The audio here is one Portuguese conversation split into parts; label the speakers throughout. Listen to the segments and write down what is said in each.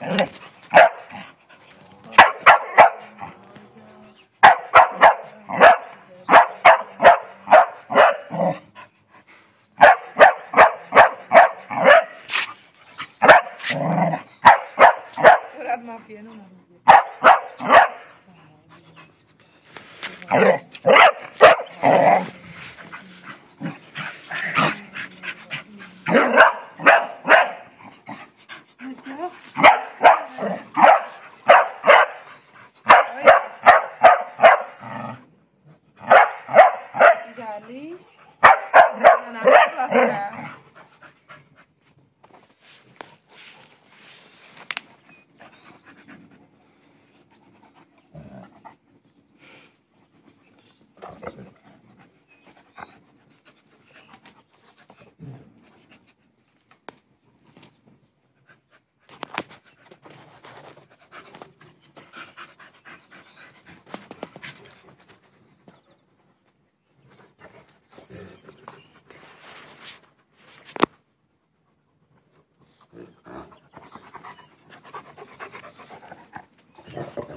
Speaker 1: Yeah. Uma pena, Jalis.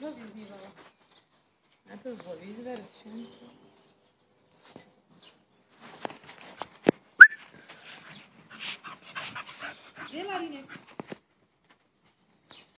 Speaker 1: Não, não, não, Gel Arine.